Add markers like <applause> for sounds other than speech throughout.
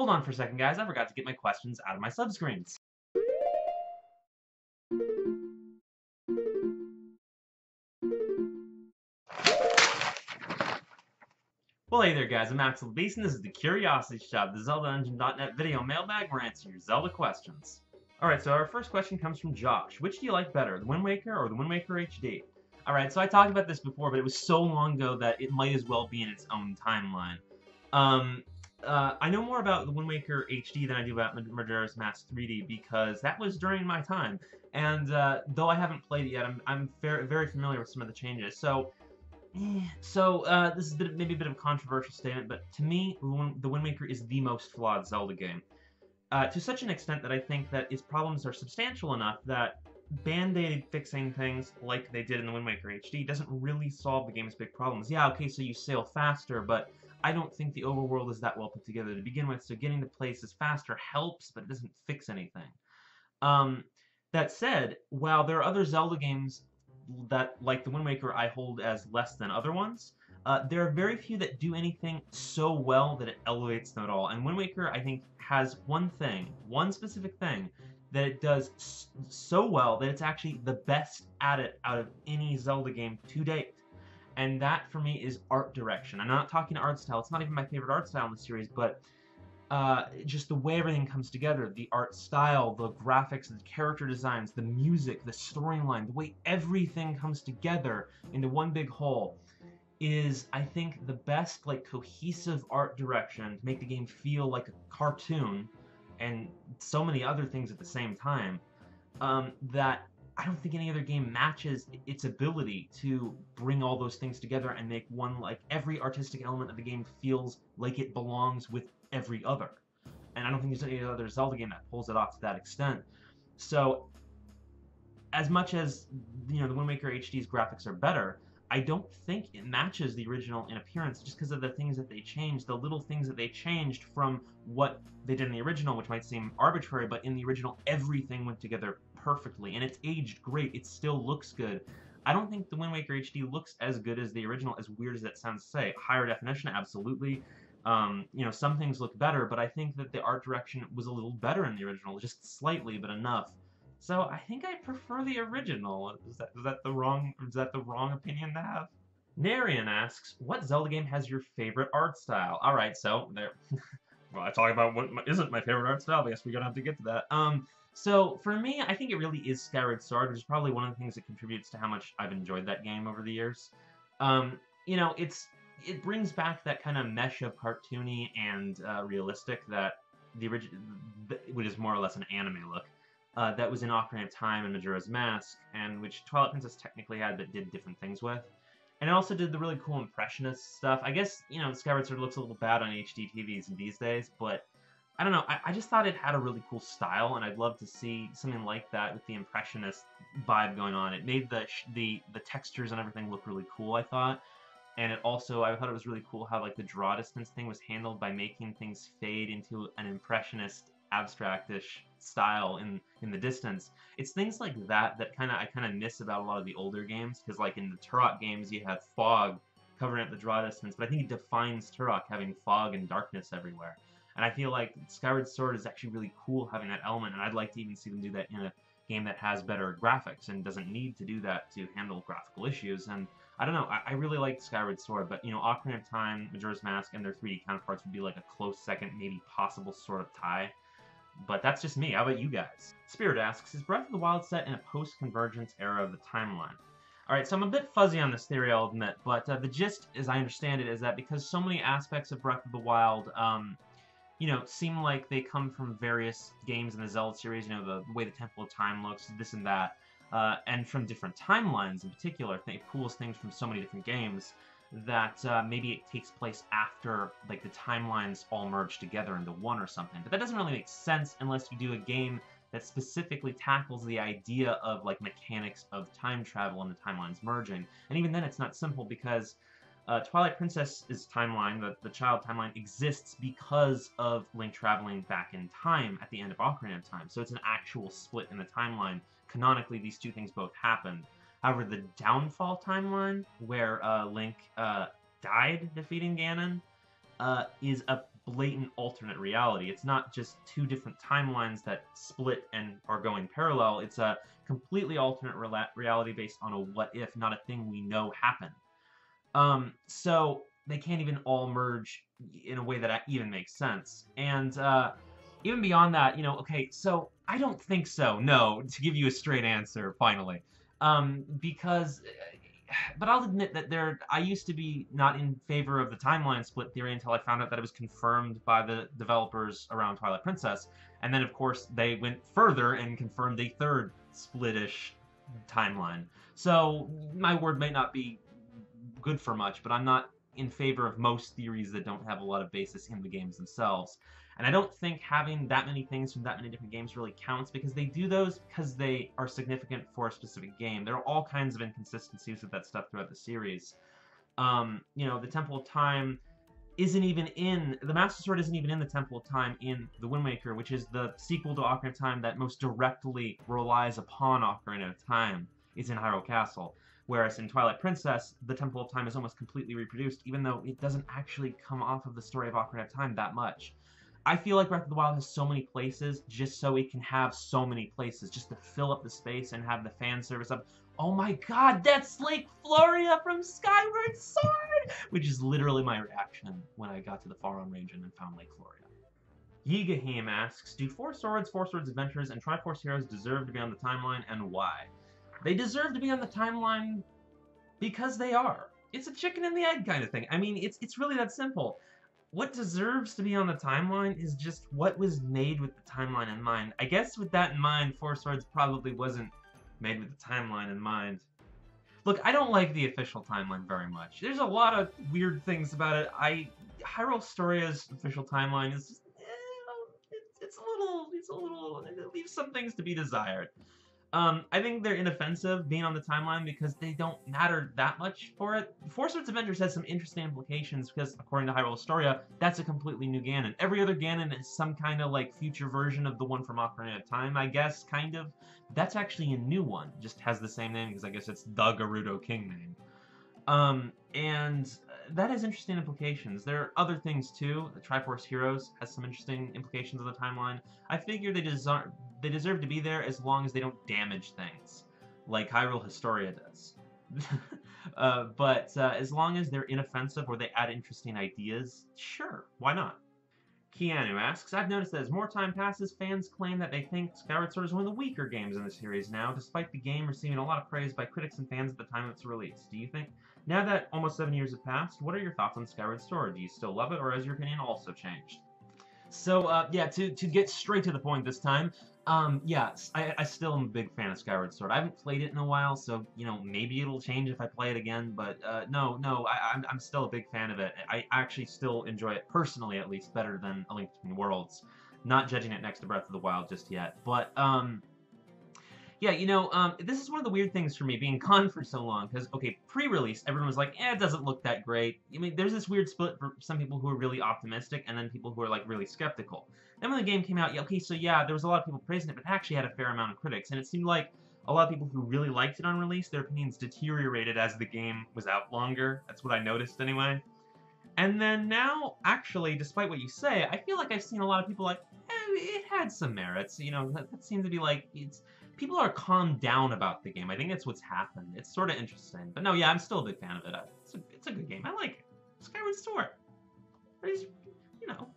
Hold on for a second, guys. I forgot to get my questions out of my subscreens. Well, hey there, guys. I'm Axle the Beast. This is the Curiosity Shop, the ZeldaDungeon.net video mailbag where I answer your Zelda questions. Alright, so our first question comes from Josh. Which do you like better, the Wind Waker or the Wind Waker HD? Alright, so I talked about this before, but it was so long ago that it might as well be in its own timeline. Um, uh, I know more about the Wind Waker HD than I do about Majora's Mask 3D because that was during my time. And uh, though I haven't played it yet, I'm, I'm very, familiar with some of the changes. So Eh, so, uh, this is a bit, maybe a bit of a controversial statement, but to me, The Wind Waker is the most flawed Zelda game. Uh, to such an extent that I think that its problems are substantial enough that band-aid fixing things like they did in The Wind Waker HD doesn't really solve the game's big problems. Yeah, okay, so you sail faster, but I don't think the overworld is that well put together to begin with, so getting to places faster helps, but it doesn't fix anything. Um, that said, while there are other Zelda games that, like the Wind Waker, I hold as less than other ones. Uh, there are very few that do anything so well that it elevates them at all. And Wind Waker, I think, has one thing, one specific thing, that it does so well that it's actually the best at it out of any Zelda game to date. And that, for me, is art direction. I'm not talking art style. It's not even my favorite art style in the series, but uh, just the way everything comes together, the art style, the graphics, the character designs, the music, the storyline, the way everything comes together into one big whole is, I think, the best like cohesive art direction to make the game feel like a cartoon and so many other things at the same time um, that I don't think any other game matches its ability to bring all those things together and make one like every artistic element of the game feels like it belongs with every other. And I don't think there's any other Zelda game that pulls it off to that extent. So, as much as you know, the Wind Waker HD's graphics are better, I don't think it matches the original in appearance just because of the things that they changed, the little things that they changed from what they did in the original, which might seem arbitrary, but in the original, everything went together perfectly, and it's aged great. It still looks good. I don't think the Wind Waker HD looks as good as the original, as weird as that sounds to say. Higher definition, absolutely. Um, you know, some things look better, but I think that the art direction was a little better in the original, just slightly, but enough. So I think I prefer the original. Is that is that the wrong is that the wrong opinion to have? Narian asks, what Zelda game has your favorite art style? All right, so there. <laughs> well, I talk about what isn't my favorite art style. I guess we're gonna have to get to that. Um, so for me, I think it really is Skyward Sword, which is probably one of the things that contributes to how much I've enjoyed that game over the years. Um, you know, it's it brings back that kind of mesh of cartoony and uh, realistic that the original, which is more or less an anime look, uh, that was in Ocarina of Time and Majora's Mask, and which Twilight Princess technically had but did different things with. And it also did the really cool impressionist stuff. I guess, you know, Skyward Sword looks a little bad on HD TVs these days, but I don't know. I, I just thought it had a really cool style, and I'd love to see something like that with the impressionist vibe going on. It made the the the textures and everything look really cool. I thought, and it also I thought it was really cool how like the draw distance thing was handled by making things fade into an impressionist abstractish style in in the distance. It's things like that that kind of I kind of miss about a lot of the older games because like in the Turok games you have fog covering up the draw distance, but I think it defines Turok having fog and darkness everywhere. And I feel like Skyward Sword is actually really cool having that element, and I'd like to even see them do that in a game that has better graphics and doesn't need to do that to handle graphical issues. And I don't know. I, I really like Skyward Sword, but you know, Ocarina of Time, Majora's Mask, and their 3D counterparts would be like a close second, maybe possible sort of tie. But that's just me. How about you guys? Spirit asks, is Breath of the Wild set in a post-convergence era of the timeline? Alright, so I'm a bit fuzzy on this theory, I'll admit, but uh, the gist, as I understand it, is that because so many aspects of Breath of the Wild, um, you know, seem like they come from various games in the Zelda series, you know, the, way the Temple of Time looks, this and that, uh, and from different timelines in particular. It pulls things from so many different games that uh, maybe it takes place after like the timelines all merge together into one or something. But that doesn't really make sense unless you do a game that specifically tackles the idea of like mechanics of time travel and the timelines merging. And even then, it's not simple because uh, Twilight Princess's timeline, the, the child timeline, exists because of Link traveling back in time at the end of Ocarina of Time. So it's an actual split in the timeline canonically these two things both happened. However, the downfall timeline, where uh, Link uh, died defeating Ganon, uh, is a blatant alternate reality. It's not just two different timelines that split and are going parallel. It's a completely alternate re- reality based on a what if, not a thing we know happened. Um, so they can't even all merge in a way that even makes sense. And uh, even beyond that, you know, okay, so I don't think so. No, to give you a straight answer, finally, um, because but I'll admit that there, I used to be not in favor of the timeline split theory until I found out that it was confirmed by the developers around Twilight Princess, and then of course they went further and confirmed a third splitish timeline. So my word may not be good for much, but I'm not in favor of most theories that don't have a lot of basis in the games themselves. And I don't think having that many things from that many different games really counts because they do those because they are significant for a specific game. There are all kinds of inconsistencies with that stuff throughout the series. Um, you know, the Temple of Time isn't even in the Master Sword isn't even in the Temple of Time in the Wind Waker, which is the sequel to Ocarina of Time that most directly relies upon Ocarina of Time. Is in Hyrule Castle. Whereas in Twilight Princess, the Temple of Time is almost completely reproduced, even though it doesn't actually come off of the story of Ocarina of Time that much. I feel like Breath of the Wild has so many places just so it can have so many places, just to fill up the space and have the fan service up. Oh my god, that's Lake Floria from Skyward Sword! Which is literally my reaction when I got to the Faron region and found Lake Floria. Yigahim asks, do Four Swords, Four Swords Adventures, and Triforce Heroes deserve to be on the timeline, and why? They deserve to be on the timeline because they are. It's a chicken and the egg kind of thing. I mean, it's it's really that simple what deserves to be on the timeline is just what was made with the timeline in mind. I guess with that in mind, Four Swords probably wasn't made with the timeline in mind. Look, I don't like the official timeline very much. There's a lot of weird things about it. I Hyrule Historia's official timeline is just, eh, it's, it's a little, it's a little, it leaves some things to be desired. Um, I think they're inoffensive being on the timeline because they don't matter that much for it. Four Swords Adventures has some interesting implications because, according to Hyrule Historia, that's a completely new Ganon. Every other Ganon is some kind of like future version of the one from Ocarina of Time, I guess, kind of. That's actually a new one, just has the same name because I guess it's the Gerudo King name. Um, and that has interesting implications. There are other things too. The Triforce Heroes has some interesting implications on the timeline. I figure they deserve they deserve to be there as long as they don't damage things, like Hyrule Historia does. <laughs> uh, but uh, as long as they're inoffensive or they add interesting ideas, sure, why not? Keanu asks, I've noticed that as more time passes, fans claim that they think Skyward Sword is one of the weaker games in the series now, despite the game receiving a lot of praise by critics and fans at the time of its release. Do you think now that almost seven years have passed, what are your thoughts on Skyward Sword? Do you still love it, or has your opinion also changed? So, uh, yeah, to, to get straight to the point this time, um, yeah, I, I still am a big fan of Skyward Sword. I haven't played it in a while, so, you know, maybe it'll change if I play it again, but, uh, no, no, I, I'm, I'm still a big fan of it. I actually still enjoy it, personally at least, better than A Link Between Worlds. Not judging it next to Breath of the Wild just yet, but, um, yeah, you know, um, this is one of the weird things for me being con for so long. Because, okay, pre-release, everyone was like, eh, it doesn't look that great. I mean, there's this weird split for some people who are really optimistic and then people who are, like, really skeptical. Then when the game came out, yeah, okay, so yeah, there was a lot of people praising it, but it actually had a fair amount of critics. And it seemed like a lot of people who really liked it on release, their opinions deteriorated as the game was out longer. That's what I noticed anyway. And then now, actually, despite what you say, I feel like I've seen a lot of people like, eh, it had some merits. You know, that, that seems to be like, it's people are calmed down about the game. I think that's what's happened. It's sort of interesting. But no, yeah, I'm still a big fan of it. It's a, it's a good game. I like it. Skyward Sword. It's, you know.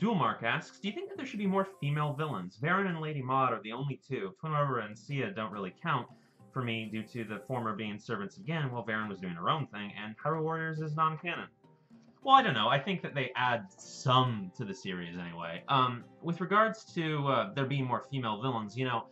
Dualmark asks, do you think that there should be more female villains? Veran and Lady Maud are the only two. Twin and Cia don't really count for me due to the former being servants again while Veran was doing her own thing, and Hyrule Warriors is non-canon. Well, I don't know. I think that they add some to the series anyway. Um, with regards to uh, there being more female villains, you know,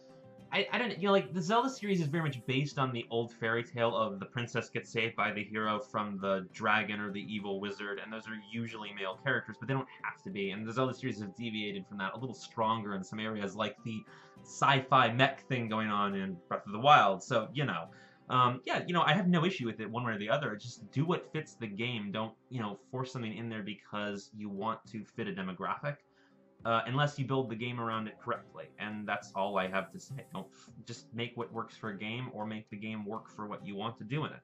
I, I don't you know like the Zelda series is very much based on the old fairy tale of the princess gets saved by the hero from the dragon or the evil wizard, and those are usually male characters, but they don't have to be. And the Zelda series has deviated from that a little stronger in some areas, like the sci-fi mech thing going on in Breath of the Wild. So you know, um, yeah, you know, I have no issue with it one way or the other. Just do what fits the game. Don't you know force something in there because you want to fit a demographic uh, unless you build the game around it correctly. And that's all I have to say. Don't just make what works for a game or make the game work for what you want to do in it.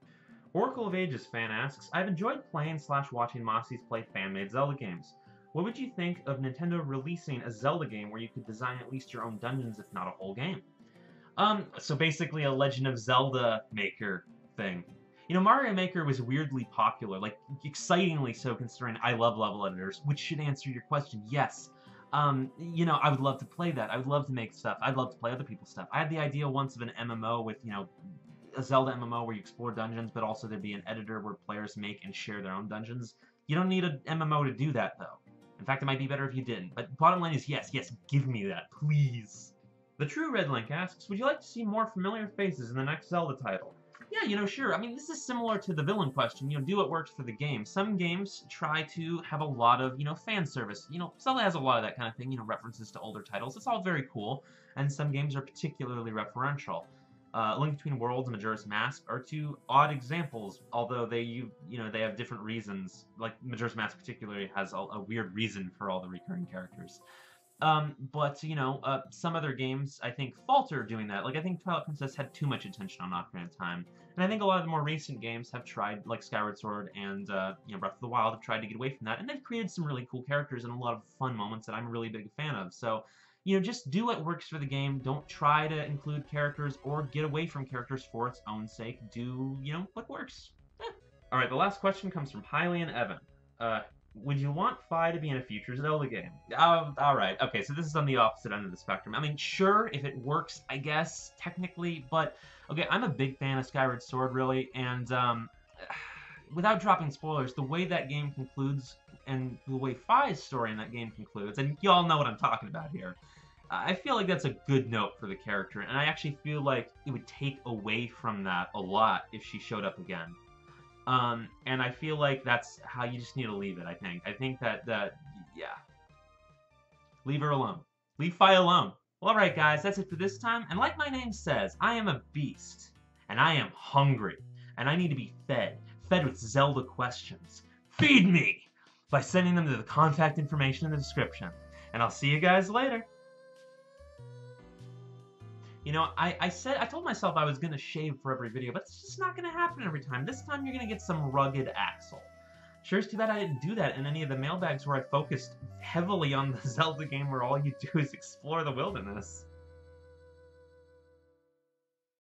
Oracle of Ages fan asks, I've enjoyed playing slash watching Mossies play fan-made Zelda games. What would you think of Nintendo releasing a Zelda game where you could design at least your own dungeons, if not a whole game? Um, so basically a Legend of Zelda Maker thing. You know, Mario Maker was weirdly popular, like excitingly so considering I love level editors, which should answer your question. Yes. Um, you know, I would love to play that. I would love to make stuff. I'd love to play other people's stuff. I had the idea once of an MMO with, you know, a Zelda MMO where you explore dungeons, but also there'd be an editor where players make and share their own dungeons. You don't need an MMO to do that, though. In fact, it might be better if you didn't. But bottom line is yes, yes, give me that, please. The True Red Link asks, would you like to see more familiar faces in the next Zelda title? Yeah, you know, sure. I mean, this is similar to the villain question. You know, do what works for the game. Some games try to have a lot of, you know, fan service. You know, Zelda has a lot of that kind of thing, you know, references to older titles. It's all very cool, and some games are particularly referential. Uh, Link Between Worlds and Majora's Mask are two odd examples, although they you you know they have different reasons. Like Majora's Mask particularly has a, a weird reason for all the recurring characters. Um, but you know, uh, some other games I think falter doing that. Like I think Twilight Princess had too much attention on Ocarina of Time, and I think a lot of the more recent games have tried, like Skyward Sword and uh, you know Breath of the Wild, have tried to get away from that, and they've created some really cool characters and a lot of fun moments that I'm a really big fan of. So you know, just do what works for the game. Don't try to include characters or get away from characters for its own sake. Do, you know, what works. Eh. All right, the last question comes from Hylian Evan. Uh, would you want Fi to be in a future Zelda game? Uh, all right, okay, so this is on the opposite end of the spectrum. I mean, sure, if it works, I guess, technically, but, okay, I'm a big fan of Skyward Sword, really, and, um, <sighs> without dropping spoilers, the way that game concludes and the way Fi's story in that game concludes, and you all know what I'm talking about here, I feel like that's a good note for the character, and I actually feel like it would take away from that a lot if she showed up again. Um, and I feel like that's how you just need to leave it, I think. I think that, that yeah. Leave her alone. Leave Fi alone. Well, alright guys, that's it for this time, and like my name says, I am a beast, and I am hungry, and I need to be fed. Fed with Zelda questions. Feed me! By sending them to the contact information in the description. And I'll see you guys later. You know, I, I said I told myself I was gonna shave for every video, but it's just not gonna happen every time. This time you're gonna get some rugged Axle. Sure it's too bad I didn't do that in any of the mailbags where I focused heavily on the <laughs> Zelda game where all you do is explore the wilderness.